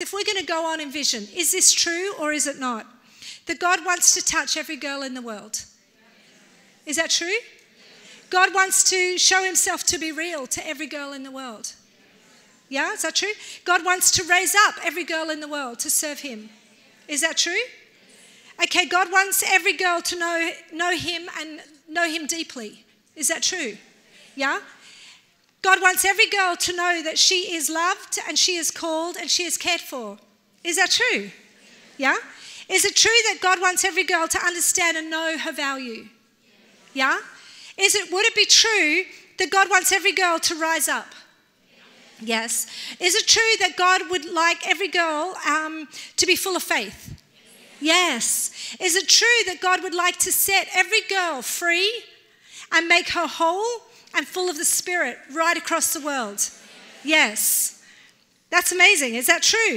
If we're going to go on in vision, is this true or is it not? That God wants to touch every girl in the world. Is that true? God wants to show himself to be real to every girl in the world. Yeah, is that true? God wants to raise up every girl in the world to serve him. Is that true? Okay, God wants every girl to know, know him and know him deeply. Is that true? Yeah? God wants every girl to know that she is loved and she is called and she is cared for. Is that true? Yeah? Is it true that God wants every girl to understand and know her value? Yeah? Is it would it be true that God wants every girl to rise up? Yes. Is it true that God would like every girl um, to be full of faith? Yes. Is it true that God would like to set every girl free and make her whole and full of the Spirit right across the world? Yes. That's amazing. Is that true?